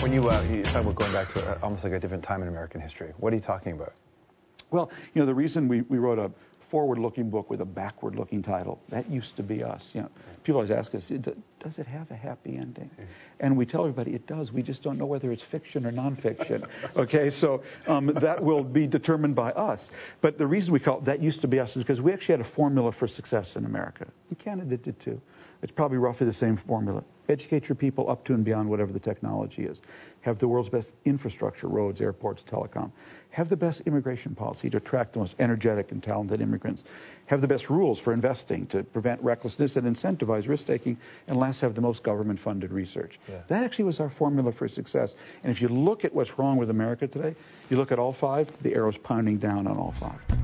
when you, uh, you talk about going back to uh, almost like a different time in American history, what are you talking about? Well, you know, the reason we, we wrote a forward-looking book with a backward-looking title, that used to be us. You know, people always ask us, does it have a happy ending? And we tell everybody it does. We just don't know whether it's fiction or nonfiction. okay, so um, that will be determined by us. But the reason we call it that used to be us is because we actually had a formula for success in America. And Canada did too. It's probably roughly the same formula. Educate your people up to and beyond whatever the technology is. Have the world's best infrastructure, roads, airports, telecom. Have the best immigration policy to attract the most energetic and talented immigrants. Have the best rules for investing to prevent recklessness and incentivize risk taking. And last, have the most government funded research. Yeah. That actually was our formula for success. And if you look at what's wrong with America today, you look at all five, the arrow's pounding down on all five.